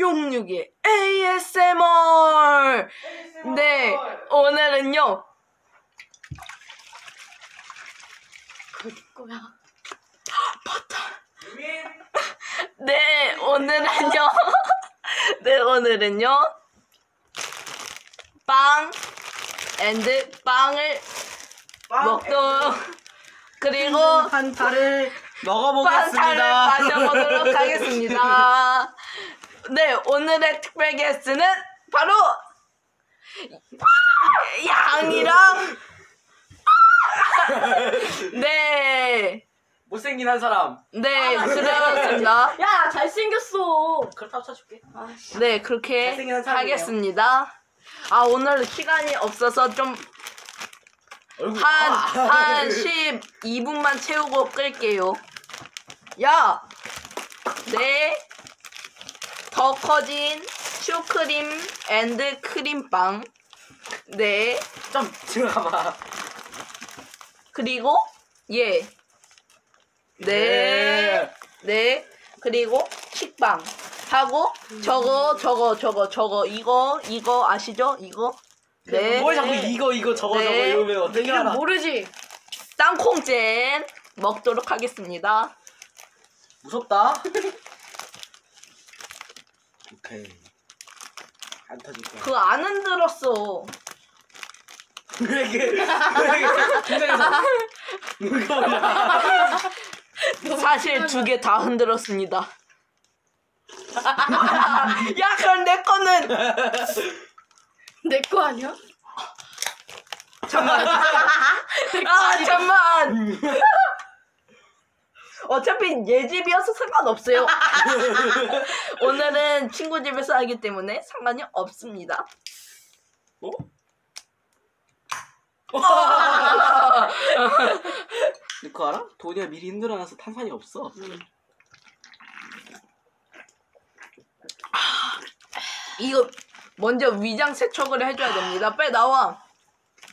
용육의 ASMR! 네, 오늘은요, 그거야. 네, 오늘은요, 네, 오늘은요, 빵, 앤드 빵을 먹도록, 그리고 한타를 빵차를 먹어보겠습니다. 마셔보도록 하겠습니다. 네, 오늘의 특별 게스트는 바로 양이랑 네, 못생긴 한 사람. 네, 그렇습니다. 야 잘생겼어 그렇다고 쳐줄게. 네, 그렇게 잘생긴 사람이네요. 하겠습니다. 아, 오늘 시간이 없어서 좀 얼굴. 한, 아. 한 12분만 채우고 끌게요. 야! 네. 더 커진 슈크림 and 크림빵. 네. 좀 들어가봐. 그리고, 예. 네. 네. 그리고 식빵. 하고, 저거, 저거, 저거, 저거, 이거, 이거 아시죠? 이거? 네. 뭘 자꾸 이거 이거 저거 네. 저거 이러면 어떻게 이름 알아? 모르지 땅콩잼 먹도록 하겠습니다. 무섭다. 오케이. 안 터질 거야. 그거 안 흔들었어. 왜 이게 왜 이게 긴장해서? 사실 두 개 다 흔들었습니다. 야, 그럼 내 거는 내 거 아니야? 잠만. 아, 잠만. 어차피 얘 집이어서 상관없어요. 오늘은 친구 집에서 하기 때문에 상관이 없습니다. 어? 그거 알아? 돈이가 미리 흔들어놔서 탄산이 없어. 이거 먼저 위장 세척을 해줘야 됩니다. 빨리 나와.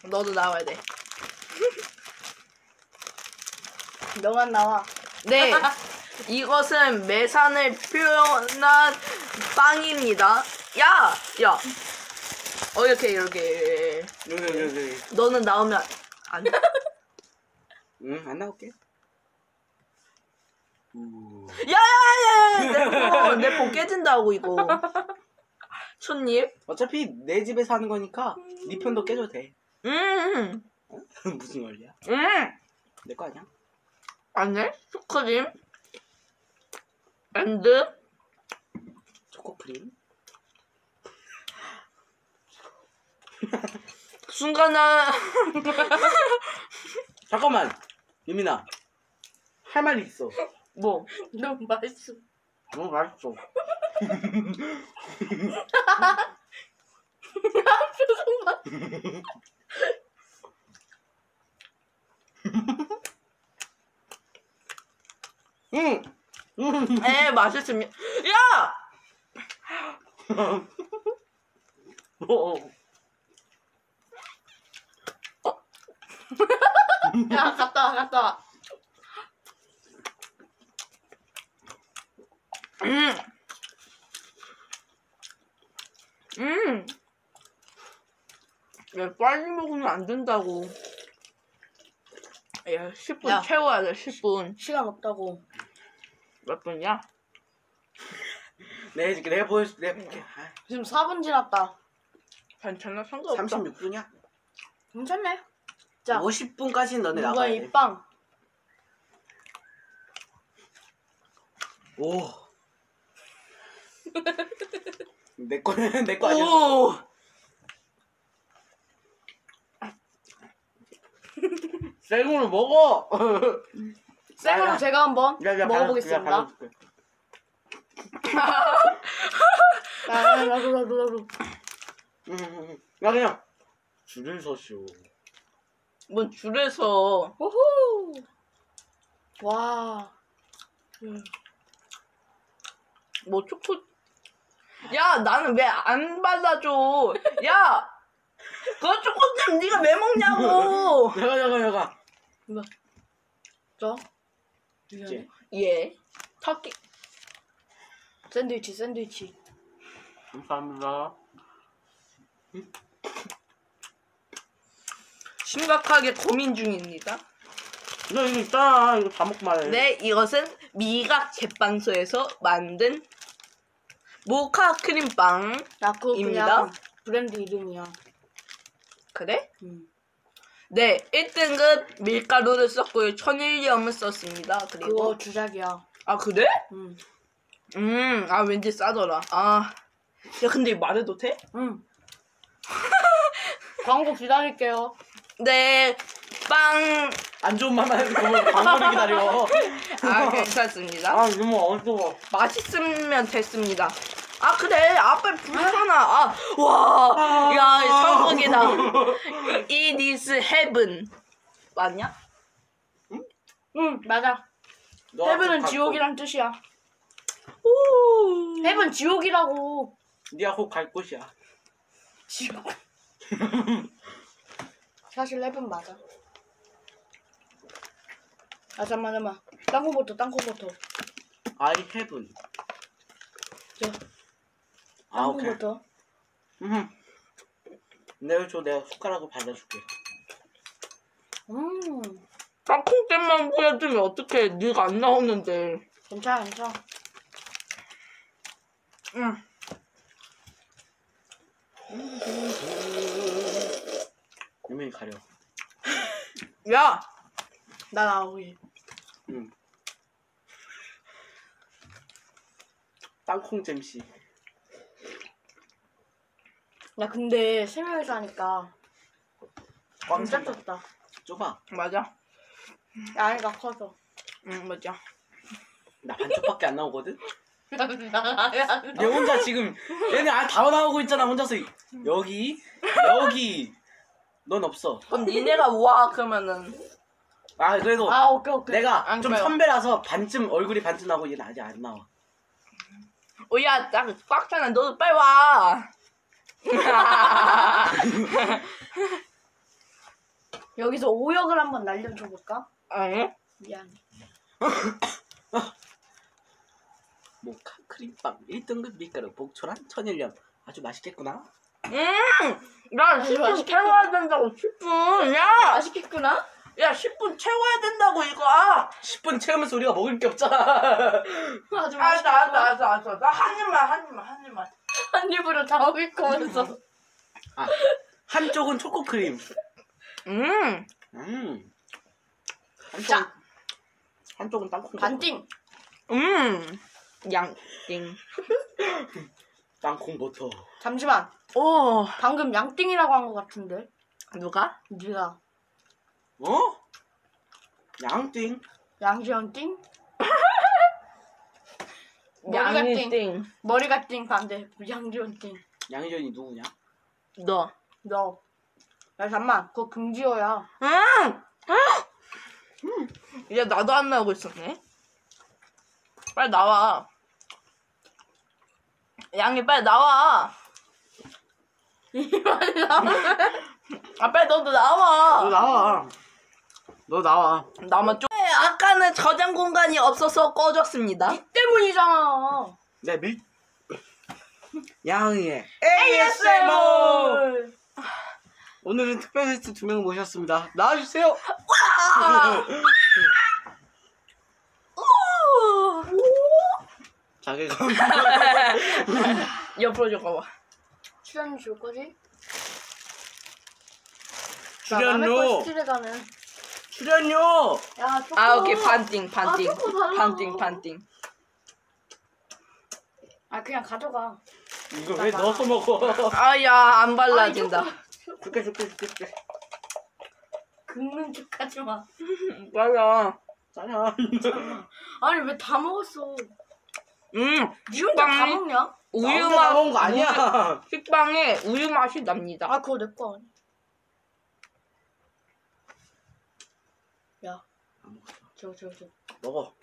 너도 나와야 돼. 너만 나와 네. 이것은 매산을 표현한 빵입니다. 야! 야! 어, 이렇게, 이렇게. 여기 여기 여기. 너는 나오면 안 돼. 응, 안 나올게. 우. 야야야야! 내폰 깨진다고, 이거. 손님? 어차피 내 집에 사는 거니까 네 폰도 깨줘도 돼. 음, 무슨 원리야? 음. 내 거 아니야? 아니, 슈크림. and, 초코크림? 순간은, 잠깐만, 유민아. 할 말이 있어. 뭐, 너무 맛있어 너무 맛있어. 표정 봐 응. 응. 에, 맛있습니다. 야! 어. 야 갔다 와 갔다 와 음. 음. 야, 빨리 먹으면 안 된다고. 야, 10분 야. 채워야 돼, 10분. 시간 없다고 몇 분이야? 해줄게. 내가 보여줄게. 내가 볼게. 아, 지금 4분 지났다 괜찮아, 상관없다. 36분이야? 괜찮네 자 50분까지는 너네 누가 나가야 돼. 이빵 오. 내 거는 내 거 아니야. 오! 생으로 먹어. 생으로 야, 제가 한번 야, 야, 먹어보겠습니다 야, 아, 나도 나도 나도 응. 야 그냥 줄을 서시오. 뭔 줄에서. 호호 와 음. 뭐 초코 야 나는 왜 안 받아줘 야 그거 초코잼 네가 왜 먹냐고 내가 내가 내가. 이거 저 있지? 예 터키 샌드위치 샌드위치 감사합니다. 심각하게 고민 중입니다. 너 이거 있잖아. 이거 다 먹고 말해. 네, 이것은 미각 제빵소에서 만든 모카 크림빵. 야 그거 입니다. 그냥 브랜드 이름이야. 그래? 음. 네, 1등급 밀가루를 썼고요. 천일염을 썼습니다. 그리고 그거 주작이야. 아 그래? 음. 음, 아 왠지 싸더라. 아, 야 근데 이거 말해도 돼? 음. 광고 기다릴게요. 네, 빵. 안 좋은 말만 해도 광고를 기다려. 아 괜찮습니다. 아, 너무 어두워. 맛있으면 됐습니다. 아 그래 앞에 불잖아. 아, 와, 야 성공이다. It is heaven. 맞냐? 응 맞아. 너 heaven은 꼭 지옥이란 뜻이야. 오. heaven 지옥이라고. 갈- 네가 꼭갈 곳이야. 지옥. 사실 heaven 맞아. 아 잠만 잠만. 땅콩부터 땅콩부터. I heaven. 저 아, 오케이. 음. 내가 줘, 내가 숟가락을 받아줄게. 음 땅콩잼만 보여주면 어떡해? 네가 안 나오는데. 괜찮아 괜찮아. 응. 유민이 가려. 야, 나 나오기. 응. 땅콩 잼씨. 야 근데 세 명이서 하니까 꽝. 좁다. 좁아. 맞아. 야, 아이가 커서. 응 맞아. 나 반쪽밖에 안 나오거든? 얘 혼자 지금, 얘는 아, 다 나오고 있잖아, 혼자서. 여기, 여기. 넌 없어. 그럼 니네가 와 그러면은 아, 그래도 아 오케이 오케이. 내가 안좀 그래요. 선배라서 반쯤, 얼굴이 반쯤 나오고 얘는 아직 안 나와. 오야 나꽉 차나 너도 빨리 와. 여기서 오역을 한번 날려줘 볼까? 응? 미안. 모카 크림빵 1등급 밀가루 복초란 천일염. 아주 맛있겠구나. 음, 야 10분 맛있겠다. 채워야 된다고 10분. 야, 맛있겠구나. 야 10분 채워야 된다고 이거. 아, 10분 채우면서 우리가 먹을 게 없잖아. 아주 알았어, 맛있겠구나. 알았어, 알았어, 알았어. 나한 입만, 한 입만, 한 입만. 한 입으로 다 먹을 거면서. 아, 한쪽은 초코크림. 음, 음. 한쪽, 짜. 한쪽은 땅콩. 반띵. 음, 양 띵. 땅콩 버터. 잠시만. 오, 방금 양띵이라고 한 것 같은데. 누가? 네가 어? 양띵. 양지연 띵? 머리가 띵. 양띵. 머리가 띵 반대. 양지연띵. 양희전이 누구냐? 너. 너. 야 잠만. 그거 금지어야. 음, 음. 야 나도 안 나오고 있었네. 빨리 나와. 양이 빨리 나와. 아 빨리 너도 너 나와. 나와. 너 나와. 나만 좀. 네, 아까는 저장 공간이 없어서 꺼졌습니다. 니 때문이잖아. 내 밀. 양이의 ASMR. 오늘은 특별 게스트 두 명 모셨습니다. 나와주세요. 자괴감. 옆으로 좀 가봐. 출연료 줄 거지? 출연료. 스틸에 가는. 출연료. 야, 초코. 아 오케이 반띵 반띵 아, 초코 달라고. 반띵 반띵. 아, 그냥 가져가. 이거 왜 넣어서 먹어? 아야 안 발라진다. 줄게 줄게 줄게 줄게. 긁는 척 하지 마. 맞아. 짜냐. 아니, 왜 다 먹었어? 음 니 혼자 다 빵이 먹냐? 우유 맛 먹은 거 아니야. 식빵에 우유 맛이 납니다. 아, 그거 내 거 아니야. 야, 저, 저, 저. 먹어.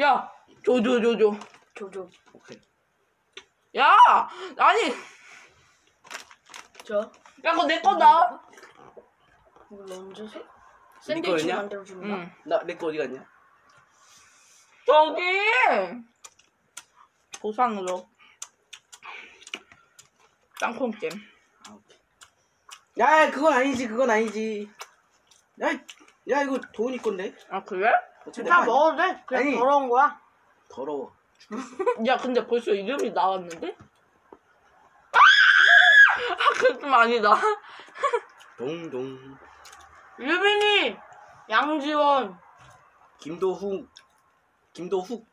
야, 조조조조. 저, 저. 오케이. 야, 아니, 저. 야, 그거 내 거다. 이걸 얹어서? 네 샌드위치 거였냐? 거야? 응. 나 내 거 어디 갔냐? 저기 보상으로. 땅콩잼. 아, 오케이. 야, 그건 아니지, 그건 아니지. 야, 이- 야, 이거 도훈이 건데? 아 그래? 어차피 내다거 아니야? 먹어도 돼? 그냥 아니. 더러운 거야. 더러워. 야 근데 벌써 이름이 나왔는데? 아 그건 좀 아니다. 동동. 유빈이, 양지원, 김도훈. 김도훈.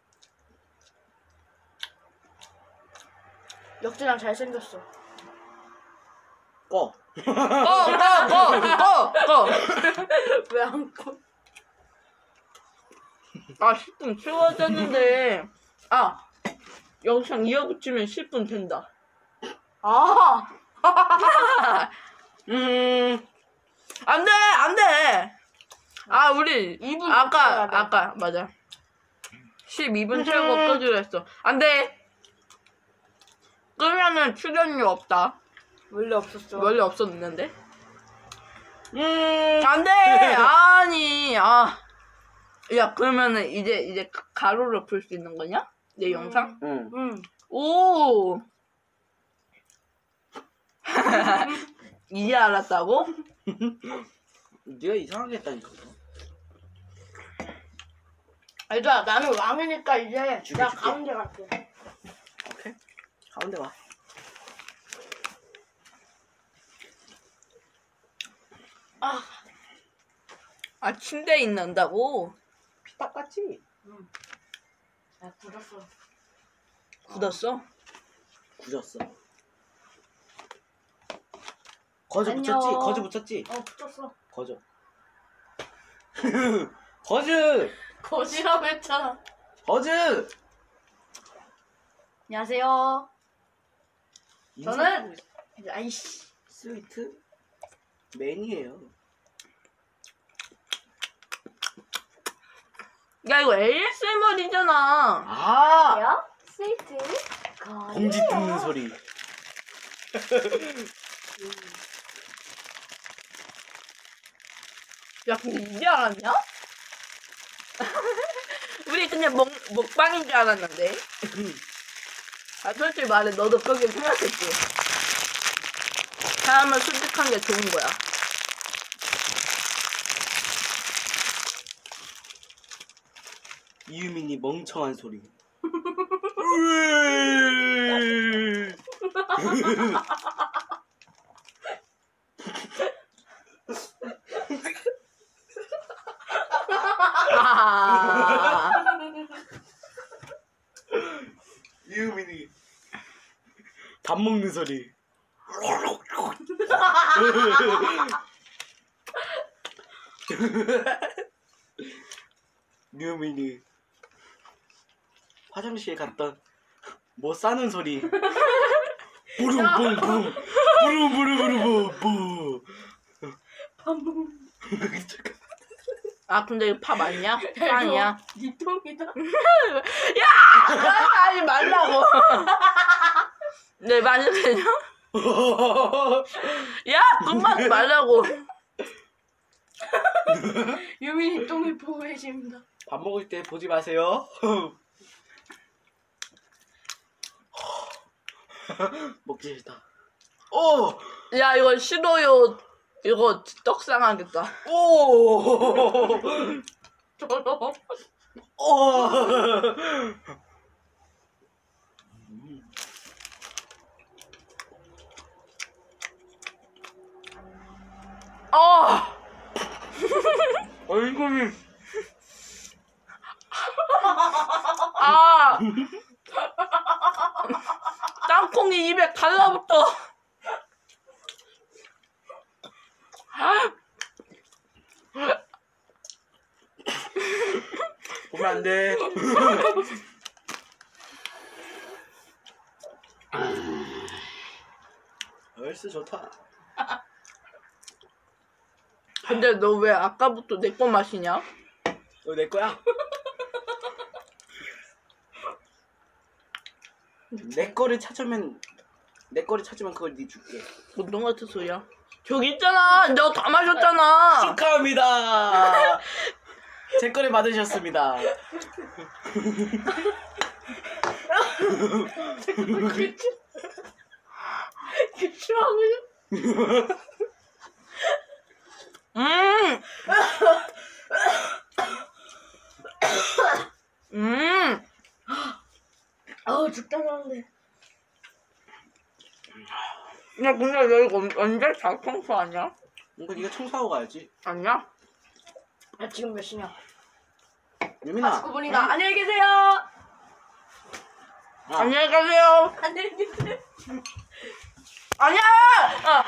역진아 잘생겼어. 꺼. 꺼꺼꺼꺼꺼 꺼. 왜 안 꺼? 아 10분 채워졌는데 아 영상 이어붙이면 10분 된다. 아, 음. 안 돼 안 돼. 아 우리 2분 아까 돼. 아까 맞아. 12분 채우고 끄기로 했어. 안 돼. 끄면은 출연료 없다. 원래 없었어. 원래 없었는데. 음. 안 돼 아니 아. 야 그러면은 이제 이제 가- 가로로 풀수 있는 거냐? 내 영상? 응. 응. 오. 이제 알았다고? 네가 이상하게 했다니까. 얘들아, 나는 왕이니까 이제 줄게, 내가 줄게. 가운데 갈게. 오케이. 가운데 와. 아, 아 침대에 있는다고? 똑같지? 나 굳었어. 굳었어? 굳었어. 거즈 안녕. 붙였지? 거즈 붙였지? 어, 굳었어. 거즈. 거즈! 거지라고 했잖아. 거즈! 안녕하세요. 있어. 아이씨. 스위트 맨이에요. 야 이거 ASMR이잖아. 아! 야? 스위트? 봉지 뜯는 소리. 야 근데 이제 알았냐? 우리 그냥 먹, 먹방인 줄 알았는데. 아 솔직히 말해 너도 그렇게 생각했지. 사람은 솔직한 게 좋은 거야. 이유민이 멍청한 소리. 아, 이유민이 밥 먹는 소리. 이유민이 화장실 갔던 뭐 싸는 소리. 부릉부릉 부릉 부릉부릉부 아 근데 이거 밥 아니야? 빵이야? 니 통이다. 하지 말라고. 네 맞으세요? 야 그만 말라고. 유민이 똥을 보고 계십니다. 밥 먹을 때 보지 마세요. 먹기 싫다. 오! 야 이거 싫어요. 이거 떡상하겠다. 오! 오! 아 얼굴이 아. 땅콩이 입에 달라붙어. 아, 보면 안 돼. 얼스 좋다. 근데 너 왜 아까부터 내 거 마시냐? 이거 내 거야? 내 거를 찾으면 내 거를 찾으면 그걸 네 줄게. 운동 같은 소리야. 저기 있잖아. 너다 마셨잖아. 축하합니다. 제 거를 받으셨습니다. 음. 음. 아우 죽다는데. 야 근데 너 이거 언- 언제 잘 청소하냐? 뭔가 네가 청소하고 가야지. 아니야? 아 지금 몇 시냐? 유민아. 9분이다. 안녕히 계세요. 아, 안녕히 가세요. 안녕히 계세요. 아니야. 아.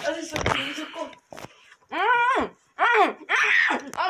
어딨어? 무섭고. 음. 음. 음. 아